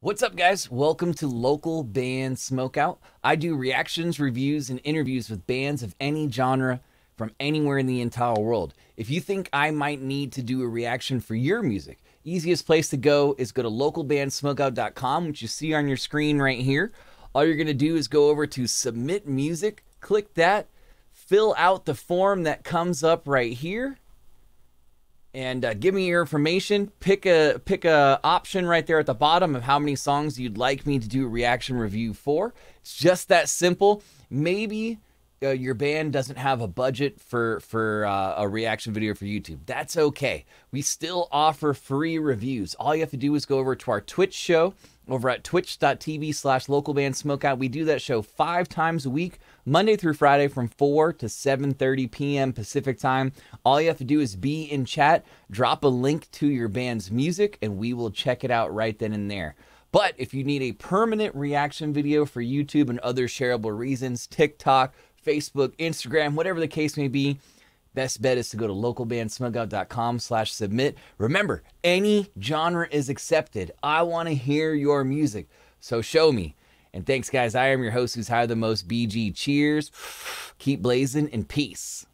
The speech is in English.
What's up, guys? Welcome to Local Band Smokeout. I do reactions, reviews, and interviews with bands of any genre from anywhere in the entire world. If you think I might need to do a reaction for your music, easiest place to go is go to localbandsmokeout.com, which you see on your screen right here. All you're going to do is go over to Submit Music, click that, fill out the form that comes up right here and uh, give me your information. Pick a pick a option right there at the bottom of how many songs you'd like me to do a reaction review for. It's just that simple. Maybe uh, your band doesn't have a budget for for uh, a reaction video for YouTube. That's okay. We still offer free reviews. All you have to do is go over to our Twitch show over at twitch.tv slash local band smokeout. We do that show five times a week, Monday through Friday from 4 to 7.30 p.m. Pacific time. All you have to do is be in chat, drop a link to your band's music, and we will check it out right then and there. But if you need a permanent reaction video for YouTube and other shareable reasons, TikTok, Facebook, Instagram, whatever the case may be, best bet is to go to localbandsmokeout.com slash submit. Remember, any genre is accepted. I want to hear your music, so show me. And thanks, guys. I am your host who's higher the most BG. Cheers. Keep blazing and peace.